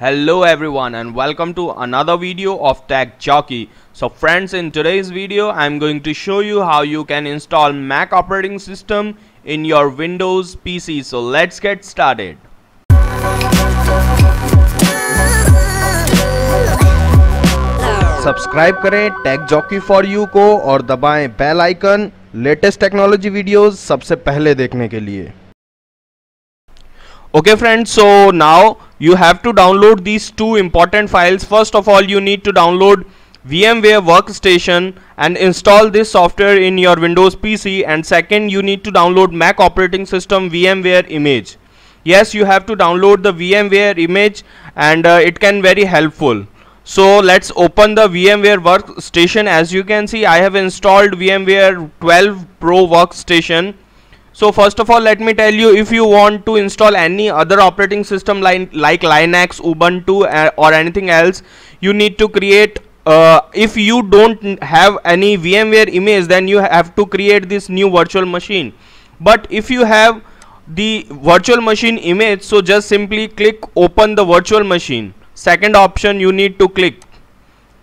Hello everyone and welcome to another video of Tech Jockey. So friends in today's video I'm going to show you how you can install Mac operating system in your Windows PC. So let's get started. Subscribe करें Tech Jockey for you को और दबाएँ bell icon latest technology videos सबसे पहले देखने के लिए Okay friends, so now you have to download these two important files. First of all, you need to download VMware Workstation and install this software in your Windows PC and second you need to download Mac operating system VMware image. Yes, you have to download the VMware image and uh, it can very helpful. So let's open the VMware Workstation. As you can see, I have installed VMware 12 Pro Workstation so first of all let me tell you if you want to install any other operating system like, like Linux, Ubuntu uh, or anything else you need to create uh, if you don't have any VMware image then you have to create this new virtual machine. But if you have the virtual machine image so just simply click open the virtual machine. Second option you need to click.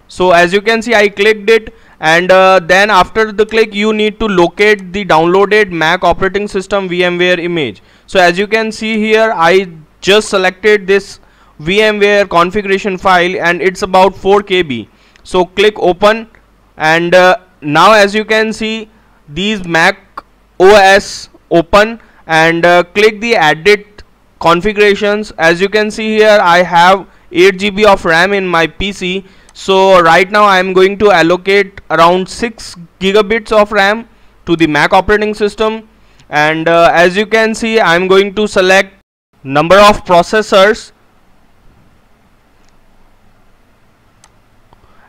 So as you can see I clicked it and uh, then after the click you need to locate the downloaded Mac operating system VMware image. So as you can see here I just selected this VMware configuration file and it's about 4 KB. So click open and uh, now as you can see these Mac OS open and uh, click the edit configurations. As you can see here I have 8 GB of RAM in my PC so right now I am going to allocate around 6 gigabits of RAM to the Mac operating system. And uh, as you can see I am going to select number of processors.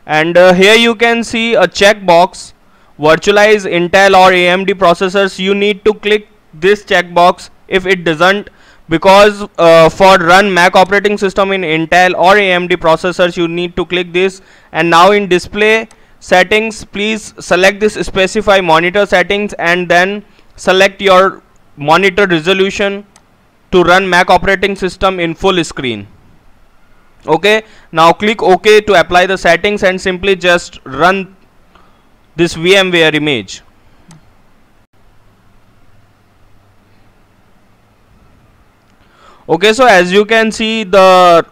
And uh, here you can see a checkbox. Virtualize Intel or AMD processors. You need to click this checkbox if it doesn't because uh, for run Mac operating system in Intel or AMD processors you need to click this. And now in display settings please select this specify monitor settings and then select your monitor resolution to run Mac operating system in full screen. Okay? Now click ok to apply the settings and simply just run this VMware image okay so as you can see the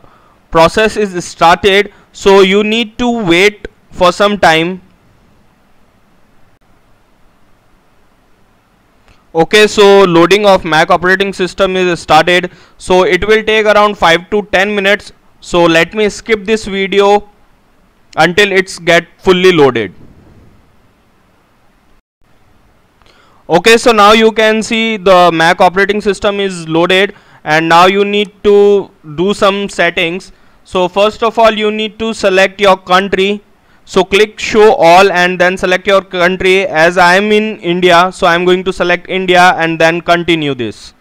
process is started. So you need to wait for some time. Okay so loading of mac operating system is started. So it will take around 5 to 10 minutes. So let me skip this video until it's get fully loaded. Okay so now you can see the mac operating system is loaded and now you need to do some settings. So first of all you need to select your country. So click show all and then select your country. As I am in India so I am going to select India and then continue this.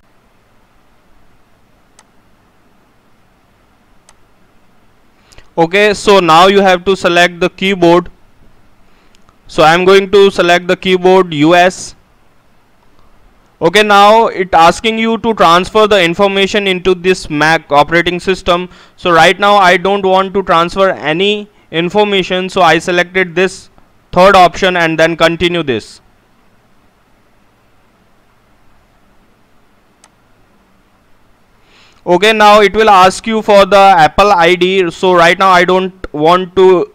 Okay so now you have to select the keyboard. So I am going to select the keyboard US okay now it asking you to transfer the information into this mac operating system. So right now i don't want to transfer any information so i selected this third option and then continue this. Okay now it will ask you for the apple id so right now i don't want to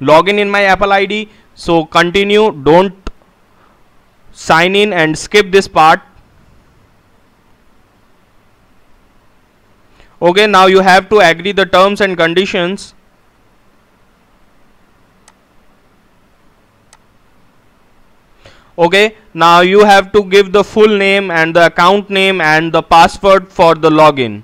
log in in my apple id so continue. Don't sign in and skip this part. Okay now you have to agree the terms and conditions. Okay now you have to give the full name and the account name and the password for the login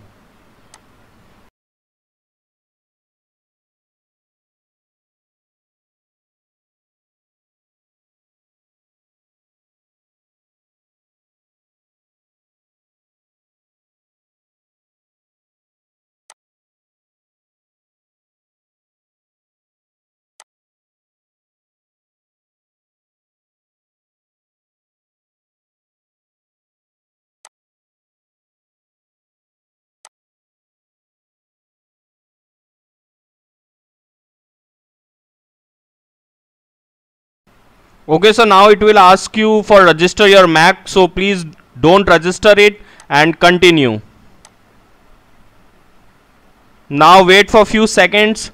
okay so now it will ask you for register your mac so please don't register it and continue. Now wait for few seconds.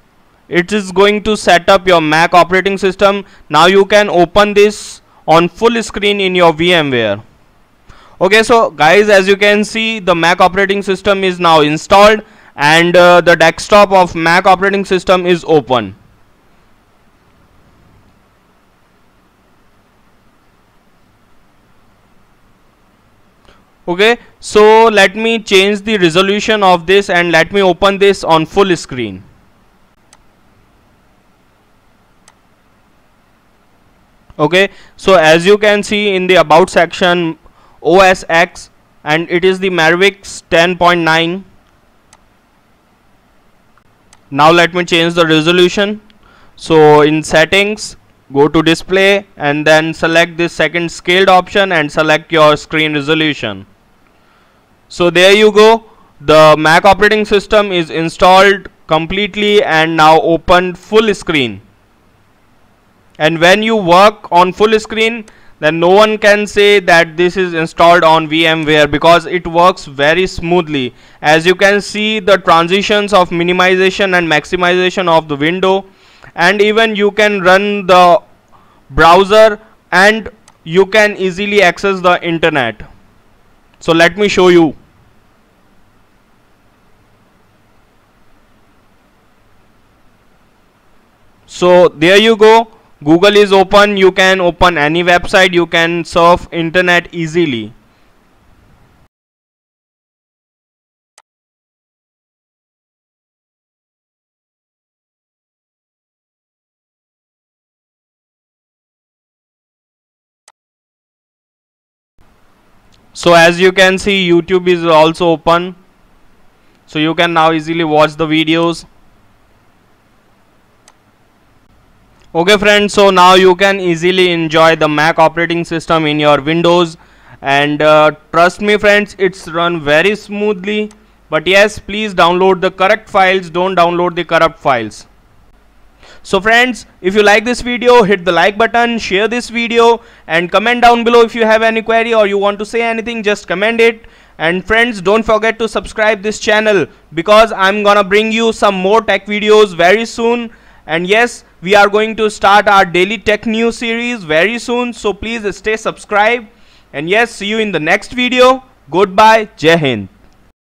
It is going to set up your mac operating system. Now you can open this on full screen in your vmware. Okay so guys as you can see the mac operating system is now installed and uh, the desktop of mac operating system is open okay so let me change the resolution of this and let me open this on full screen. Okay so as you can see in the about section OS X and it is the Mavericks 10.9 now let me change the resolution. So in settings go to display and then select the second scaled option and select your screen resolution so there you go. The Mac operating system is installed completely and now opened full screen. And when you work on full screen then no one can say that this is installed on VMware because it works very smoothly. As you can see the transitions of minimization and maximization of the window. And even you can run the browser and you can easily access the internet. So let me show you so there you go. Google is open. You can open any website. You can surf internet easily. So as you can see youtube is also open. So you can now easily watch the videos okay friends so now you can easily enjoy the mac operating system in your windows. And uh, trust me friends it's run very smoothly. But yes please download the correct files. Don't download the corrupt files. So friends if you like this video hit the like button share this video and comment down below if you have any query or you want to say anything just comment it. And friends don't forget to subscribe this channel because i'm gonna bring you some more tech videos very soon. And yes we are going to start our daily tech news series very soon so please stay subscribed. And yes see you in the next video. Goodbye. Jai hind